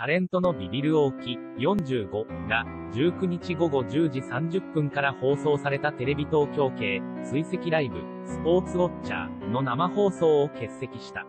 タレントのビビる大木45が19日午後10時30分から放送されたテレビ東京系追跡ライブスポーツウォッチャーの生放送を欠席した。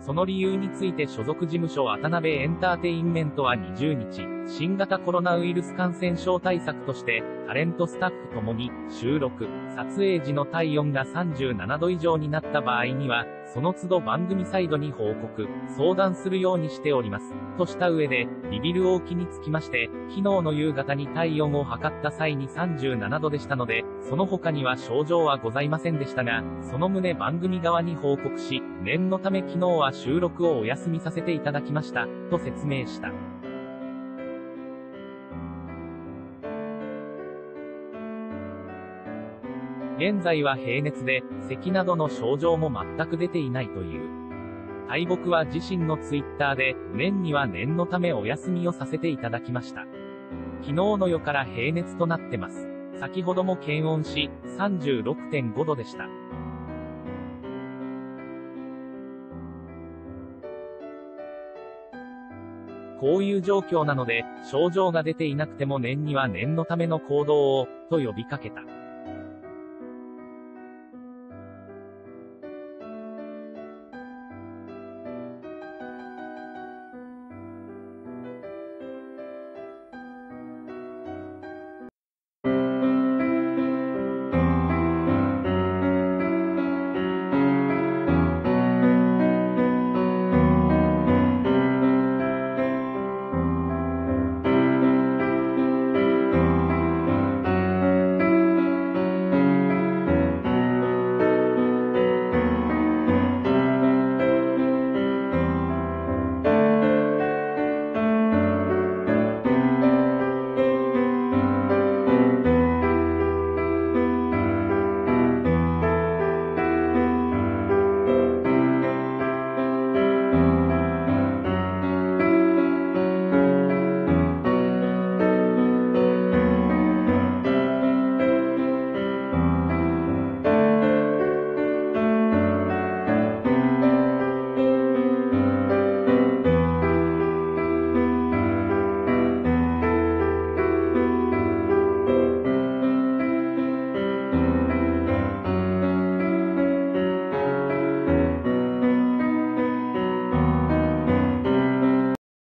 その理由について所属事務所渡辺エンターテインメントは20日、新型コロナウイルス感染症対策として、タレントスタッフともに、収録、撮影時の体温が37度以上になった場合には、その都度番組サイドに報告、相談するようにしております。とした上で、リビル大きにつきまして、昨日の夕方に体温を測った際に37度でしたので、その他には症状はございませんでしたが、その旨番組側に報告し、念のため昨日は収録をお休みさせていただきました、と説明した。現在は平熱で、咳などの症状も全く出ていないという。大木は自身のツイッターで、年には念のためお休みをさせていただきました。昨日の夜から平熱となってます。先ほども検温し、36.5度でした。こういう状況なので、症状が出ていなくても念には念のための行動を、と呼びかけた。